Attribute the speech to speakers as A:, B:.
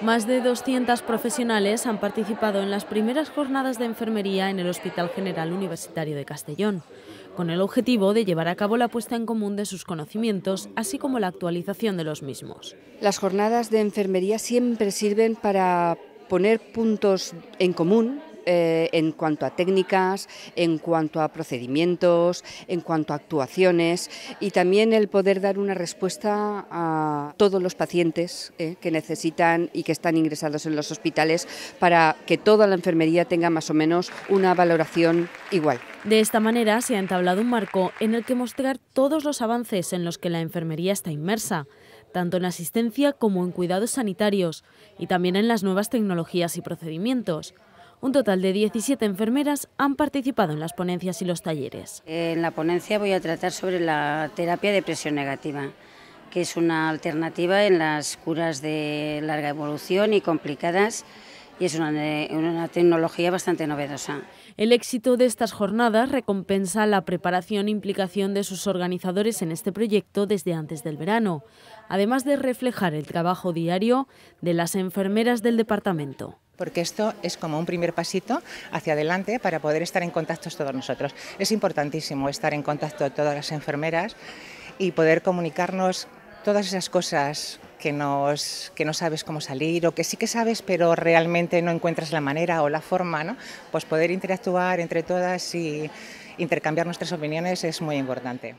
A: Más de 200 profesionales han participado en las primeras jornadas de enfermería en el Hospital General Universitario de Castellón, con el objetivo de llevar a cabo la puesta en común de sus conocimientos, así como la actualización de los mismos.
B: Las jornadas de enfermería siempre sirven para poner puntos en común eh, en cuanto a técnicas, en cuanto a procedimientos, en cuanto a actuaciones y también el poder dar una respuesta a todos los pacientes eh, que necesitan y que están ingresados en los hospitales para que toda la enfermería tenga más o menos una valoración igual.
A: De esta manera se ha entablado un marco en el que mostrar todos los avances en los que la enfermería está inmersa, tanto en asistencia como en cuidados sanitarios y también en las nuevas tecnologías y procedimientos. Un total de 17 enfermeras han participado en las ponencias y los talleres.
C: En la ponencia voy a tratar sobre la terapia de presión negativa, que es una alternativa en las curas de larga evolución y complicadas y es una, una, tecnología bastante novedosa.
A: El éxito de estas jornadas recompensa la preparación e implicación de sus organizadores en este proyecto desde antes del verano, además de reflejar el trabajo diario de las enfermeras del departamento
D: porque esto es como un primer pasito hacia adelante para poder estar en contacto todos nosotros. Es importantísimo estar en contacto de todas las enfermeras y poder comunicarnos todas esas cosas que, nos, que no sabes cómo salir o que sí que sabes pero realmente no encuentras la manera o la forma, ¿no? pues poder interactuar entre todas y intercambiar nuestras opiniones es muy importante.